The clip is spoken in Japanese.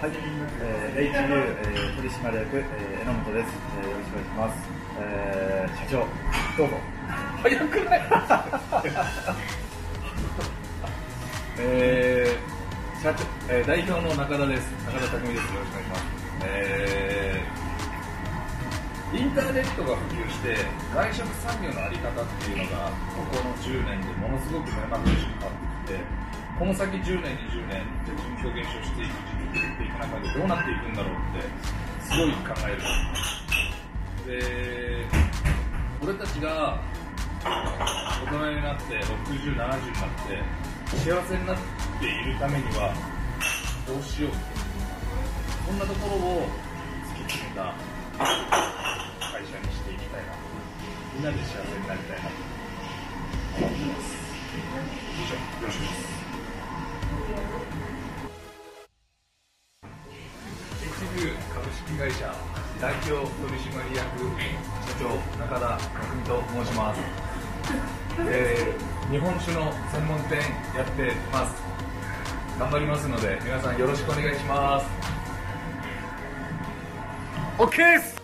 はい、えー、HU、えー、取締役、えー、榎本です、えー。よろしくお願いします。えー、社長、どうぞ。早くない？えー、社長、えー、代表の中田です。中田匠です。よろしくお願いします。えー、インターネットが普及して、外食産業のあり方っていうのが、ここの10年でものすごく目まぐるしく変わってきて、この先10年、20年、人口減少していく時期っていく中でどうなっていくんだろうって、すごい考える。で、俺たちが大人になって60、70になって幸せになっているためにはどうしようそんなところを突き詰めた。会社にしていきたいなみんなで幸せになりたいな。と思ってます以上よろしくお願いします。株式会社代表取締役社長中田匠と申します、えー、日本酒の専門店やってます。頑張りますので皆さんよろしくお願いします。OK です！